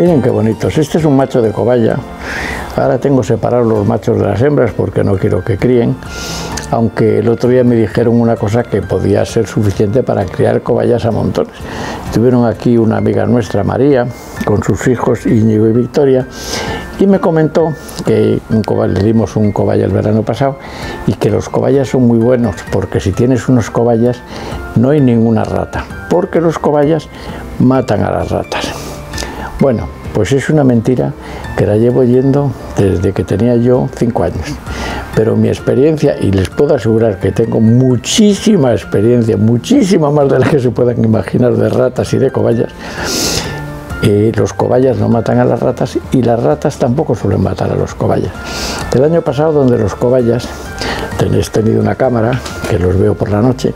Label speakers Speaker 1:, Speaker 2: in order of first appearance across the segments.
Speaker 1: Miren qué bonitos. Este es un macho de cobaya. Ahora tengo separados los machos de las hembras porque no quiero que críen. Aunque el otro día me dijeron una cosa que podía ser suficiente para criar cobayas a montones. Tuvieron aquí una amiga nuestra, María, con sus hijos Íñigo y Victoria, y me comentó que un cobaya, le dimos un cobaya el verano pasado y que los cobayas son muy buenos porque si tienes unos cobayas no hay ninguna rata, porque los cobayas matan a las ratas. Bueno, pues es una mentira que la llevo yendo desde que tenía yo cinco años. Pero mi experiencia, y les puedo asegurar que tengo muchísima experiencia, muchísima más de la que se puedan imaginar de ratas y de cobayas, eh, los cobayas no matan a las ratas y las ratas tampoco suelen matar a los cobayas. El año pasado, donde los cobayas, tenéis tenido una cámara, que los veo por la noche,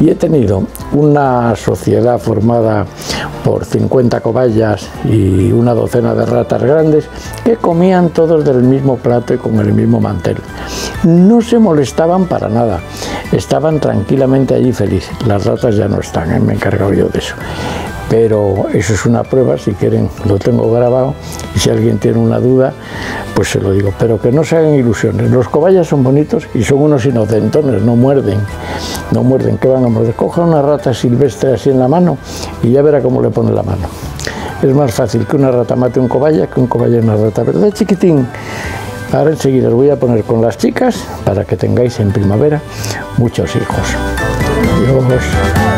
Speaker 1: y he tenido una sociedad formada por 50 cobayas y una docena de ratas grandes que comían todos del mismo plato y con el mismo mantel. No se molestaban para nada, estaban tranquilamente allí felices. Las ratas ya no están, ¿eh? me he encargado yo de eso pero eso es una prueba, si quieren lo tengo grabado y si alguien tiene una duda, pues se lo digo, pero que no se hagan ilusiones, los cobayas son bonitos y son unos inocentones, no muerden, no muerden, ¿qué van a morder? Coja una rata silvestre así en la mano y ya verá cómo le pone la mano. Es más fácil que una rata mate un cobaya que un cobaya una rata, ¿verdad chiquitín? Ahora enseguida os voy a poner con las chicas para que tengáis en primavera muchos hijos. Adiós.